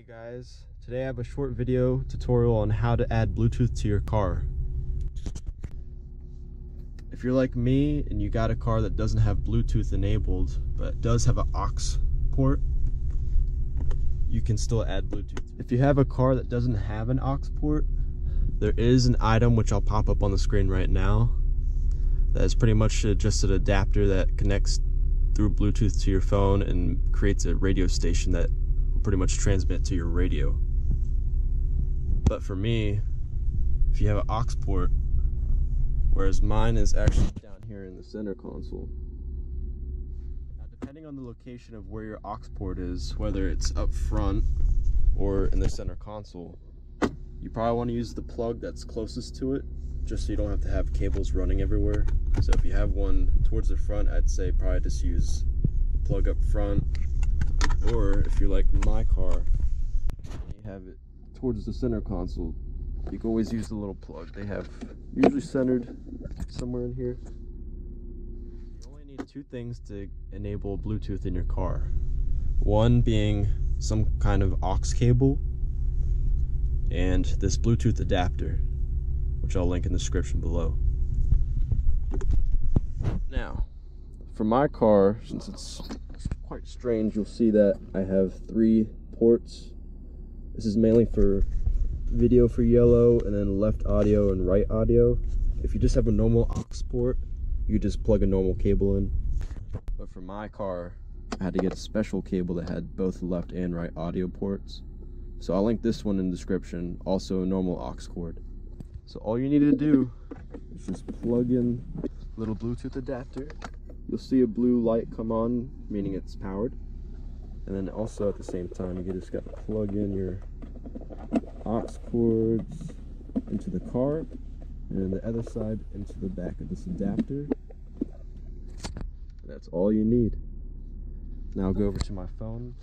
Hey guys, today I have a short video tutorial on how to add Bluetooth to your car. If you're like me and you got a car that doesn't have Bluetooth enabled, but does have an aux port, you can still add Bluetooth. If you have a car that doesn't have an aux port, there is an item which I'll pop up on the screen right now that is pretty much just an adapter that connects through Bluetooth to your phone and creates a radio station that pretty much transmit to your radio. But for me, if you have an aux port, whereas mine is actually down here in the center console. Now, depending on the location of where your aux port is, whether it's up front or in the center console, you probably want to use the plug that's closest to it just so you don't have to have cables running everywhere. So if you have one towards the front, I'd say probably just use the plug up front. Or if you're like my car, you have it towards the center console, you can always use the little plug. They have usually centered somewhere in here. You only need two things to enable Bluetooth in your car. One being some kind of aux cable and this Bluetooth adapter which I'll link in the description below. Now, for my car, since it's quite strange, you'll see that I have three ports. This is mainly for video for yellow, and then left audio and right audio. If you just have a normal aux port, you just plug a normal cable in. But for my car, I had to get a special cable that had both left and right audio ports. So I'll link this one in the description, also a normal aux cord. So all you need to do is just plug in little Bluetooth adapter. You'll see a blue light come on, meaning it's powered. And then also at the same time, you just got to plug in your aux cords into the car, and the other side into the back of this adapter. That's all you need. Now I'll go over to my phone.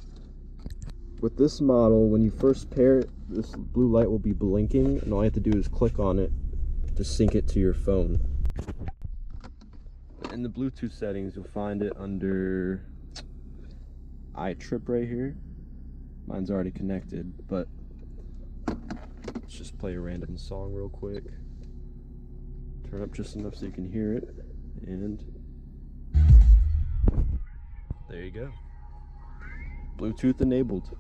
With this model, when you first pair it, this blue light will be blinking and all you have to do is click on it to sync it to your phone. In the Bluetooth settings, you'll find it under iTrip right here. Mine's already connected, but let's just play a random song real quick. Turn up just enough so you can hear it, and there you go. Bluetooth enabled.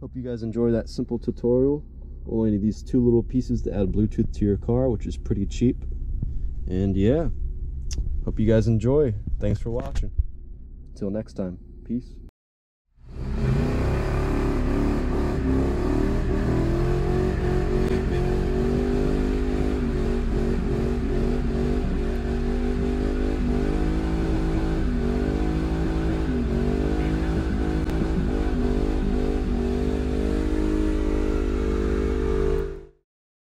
Hope you guys enjoy that simple tutorial. Only need these two little pieces to add Bluetooth to your car, which is pretty cheap. And yeah, hope you guys enjoy. Thanks for watching. Until next time, peace.